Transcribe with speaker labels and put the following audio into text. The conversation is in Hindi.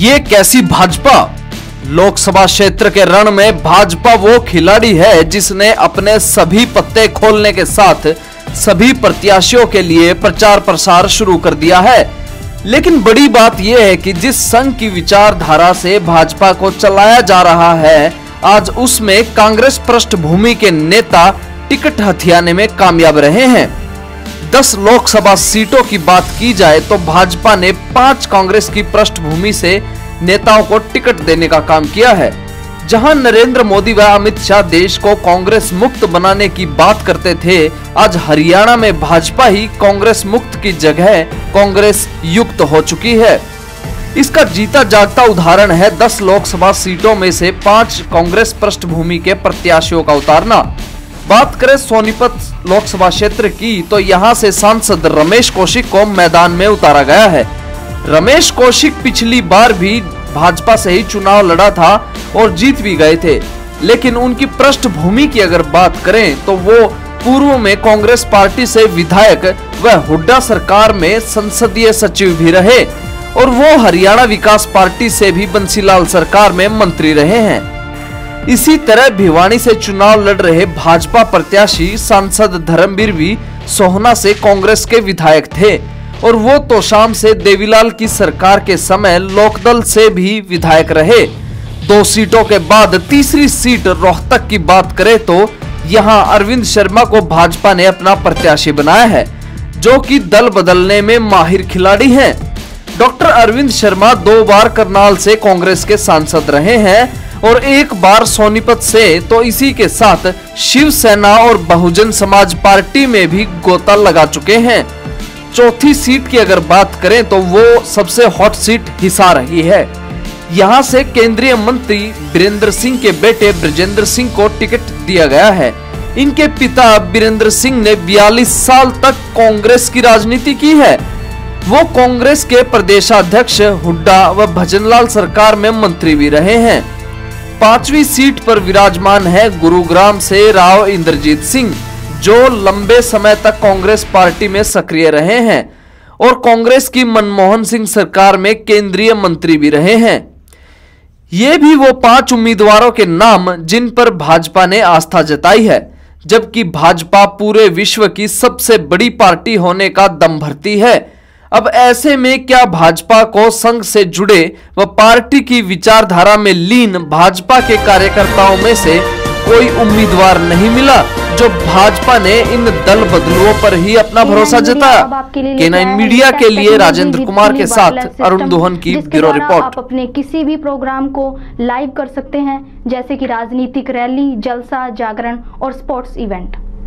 Speaker 1: ये कैसी भाजपा? लोकसभा क्षेत्र के रण में भाजपा वो खिलाड़ी है जिसने अपने सभी पत्ते खोलने के साथ सभी प्रत्याशियों के लिए प्रचार प्रसार शुरू कर दिया है। लेकिन बड़ी बात यह है कि जिस संघ की विचारधारा से भाजपा को चलाया जा रहा है, आज उसमें कांग्रेस पृष्ठभूमि के नेता टिकट हथियाने में कामयाब रहे हैं। दस लोकसभा सीटों की बात की जाए तो भाजपा ने पाँच कांग्रेस की पृष्ठभूमि से नेताओं को टिकट देने का काम किया है। जहाँ नरेंद्र मोदी व अमित शाह देश को कांग्रेस मुक्त बनाने की बात करते थे, आज हरियाणा में भाजपा ही कांग्रेस मुक्त की जगह कांग्रेस युक्त हो चुकी है। इसका जीता जागता उदाहरण है 10 लोकसभा सीटों में से पाँच कांग्रेस पृष्ठभूमि के प्रत्याशियों का उतारना। बात करें सोनीपत लोकसभा क्षेत्र की तो यहाँ से सांसद रमेश कौशिक को मैदान में उतारा गया है। रमेश कौशिक पिछली बार भी भाजपा से ही चुनाव लड़ा था और जीत भी गए थे। लेकिन उनकी पृष्ठभूमि की अगर बात करें तो वो पूर्व में कांग्रेस पार्टी से विधायक व हुड्डा सरकार में संसदीय सचिव भी रहे और वो हरियाणा विकास पार्टी से भी बंसीलाल सरकार में मंत्री रहे हैं। इसी तरह भिवानी से चुनाव लड़ रहे भाजपा प्रत्याशी सांसद धर्मवीर भी सोहना से कांग्रेस के विधायक थे और वो तो शाम से देवीलाल की सरकार के समय लोकदल से भी विधायक रहे। दो सीटों के बाद तीसरी सीट रोहतक की बात करें तो यहाँ अरविंद शर्मा को भाजपा ने अपना प्रत्याशी बनाया है, जो कि दल बदलने में माहिर खिलाड़ी हैं। डॉक्टर अरविंद शर्मा दो बार करनाल से कांग्रेस के सांसद रहे हैं और एक बार सोनीपत से तो इसी के साथ शिवसेना और बहुजन समाज पार्टी में भी गोता लगा चुके हैं। चौथी सीट की अगर बात करें तो वो सबसे हॉट सीट हिसार रही है। यहाँ से केंद्रीय मंत्री बीरेंद्र सिंह के बेटे ब्रजेंद्र सिंह को टिकट दिया गया है। इनके पिता बीरेंद्र सिंह ने 42 साल तक कांग्रेस की राजनीति की है। वो कांग्रेस के प्रदेशाध्यक्ष हुड्डा व भजनलाल सरकार में मंत्री भी रहे हैं। पांचवी सीट पर विराजमान है गुरुग्राम से राव इंद्रजीत सिंह, जो लंबे समय तक कांग्रेस पार्टी में सक्रिय रहे हैं और कांग्रेस की मनमोहन सिंह सरकार में केंद्रीय मंत्री भी रहे हैं। ये भी वो पाँच उम्मीदवारों के नाम जिन पर भाजपा ने आस्था जताई है, जबकि भाजपा पूरे विश्व की सबसे बड़ी पार्टी होने का दम भरती है। अब ऐसे में क्या भाजपा को संघ से जुड़े व पार्टी की विचारधारा में लीन भाजपा के कार्यकर्ताओं में से कोई उम्मीदवार नहीं मिला जो भाजपा ने इन दल बदलुओं पर ही अपना भरोसा जताया के नाइन मीडिया के लिए राजेंद्र कुमार के साथ अरुण दोहन की ब्यूरो रिपोर्ट
Speaker 2: आप अपने किसी भी प्रोग्राम को लाइव कर सकते हैं जैसे कि राजनीतिक रैली जलसा जागरण और स्पोर्ट्स इवेंट।